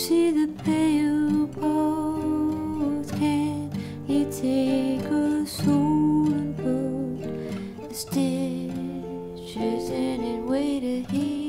see the pale boat? can. You take a soul and put the stitches in and wait to hear.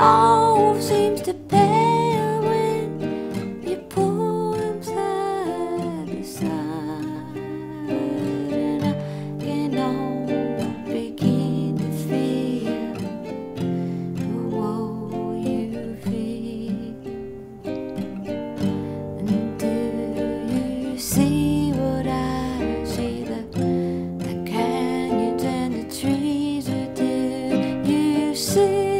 all seems to pale when side to side. And I can begin to feel the woe you feel. And do you see what I see? The, the canyons and the trees, do you see?